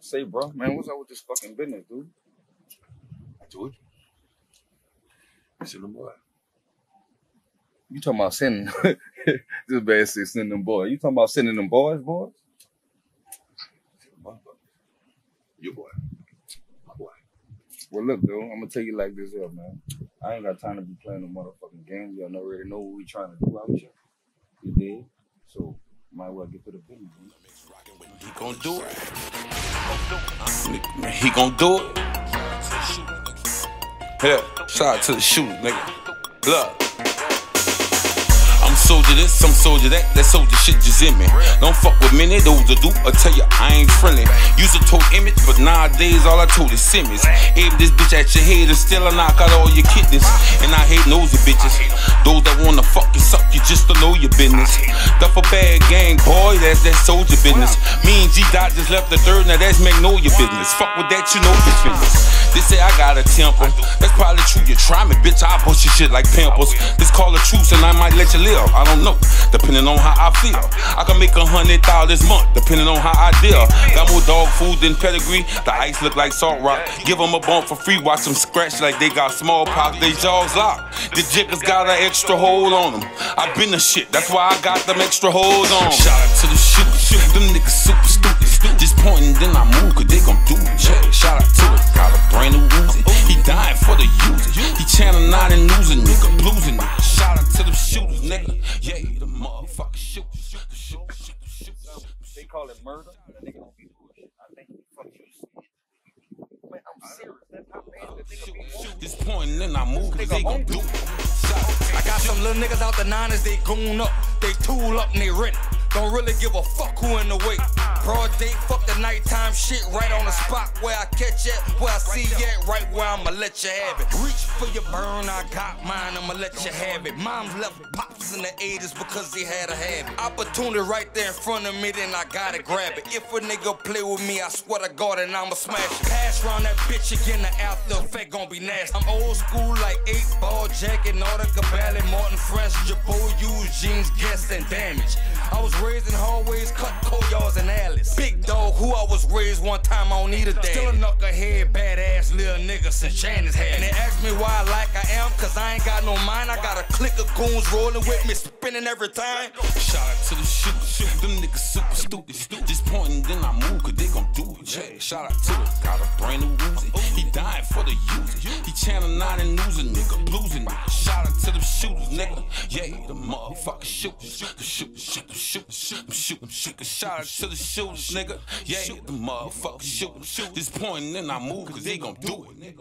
Say, bro, man, what's up with this fucking business, dude? I told you. Listen, the boy. You talking about sending this bad shit sending them boys. You talking about sending them boys, boys? Your boy. My boy. Well, look, dude, I'm gonna tell you like this here, man. I ain't got time to be playing no motherfucking games. Y'all already know what we trying to do out here. You did? So, might as well get to the business. Man. He gon' do it. He gon' do it. Yeah, shout out to the shooter, nigga. Look I'm soldier this, some soldier that, that soldier shit just in me. Don't fuck with me, many, those that do, I tell you I ain't friendly. Use a told image, but nowadays all I told is Simmons. Aim this bitch at your head and still I knock out all your kidneys. And I hate nosy bitches. Those that wanna fuck you, suck you just to know your business. Duffel bag gang, boy, that's that soldier business. Me and G Dot just left the third, now that's Magnolia business. Fuck with that, you know your business. They say I got a temper. That's probably true. You try me, bitch. I push your shit like pimples. This call a truce and I might let you live. I don't know, depending on how I feel. I can make a hundred thousand this month, depending on how I deal. Got more dog food than pedigree. The ice look like salt rock. Give them a bump for free. Watch them scratch like they got smallpox. They jaws locked. The jiggers got an extra hold on them. I been the shit. That's why I got them extra holes on. Shout out to the shoot. Them niggas super stupid. Just pointing, then I move, cause they gon' do it. Shout out to it. Got a brand new Uzi. He dying for the user. He channel 9 and losing, nigga. Bluesing. Shout out to the shooters, nigga. Yeah, the motherfucker shooters. They call it murder. That nigga don't be bullshit. I think he fuck you. Man, I'm serious. That's how bad that nigga be. This point, then I move, cause they gon' do it. I got some little niggas out the nineties, they goon up, they tool up and they ready. Don't really give a fuck who in the way. Broad day, fuck the nighttime shit right on the spot where I catch it, where I see it, right where I'ma let you have it. Reach for your burn, I got mine, I'ma let you have it. Mom's left pops in the 80s because he had a habit. Opportunity right there in front of me, then I gotta grab it. If a nigga play with me, I swear to God, and I'ma smash it. Pass around that bitch again, the after effect gon' be nasty. I'm old school like 8 ball jacket, Nautica Bally, Martin Fresh, Girbaud, jeans, guess and damage. I was raised in hallways, cut courtyards and alleys. Big dog, who I was raised one time, I don't need a dad. Still a knucklehead, badass little nigga since Shannon's had. And they ask me why I like I am, cause I ain't got no mind. I got a clique of goons rolling with me, spinning every time. Shout out to the shoot, shoot. Them niggas super stupid. Just pointing, then I move, cause they gon' do it. Yeah, shout out to it. Got a brand new Uzi. He dying for the user. He channel 9 and losing, nigga. Bluesing. Shout out to. Yeah, the motherfucker shooters. The shooters, shooters shoot, shoot, shoot, shoot. Shout out to the shooters, nigga. Yeah, the motherfuckers shoot. This point, then I move, cause they gon' do it.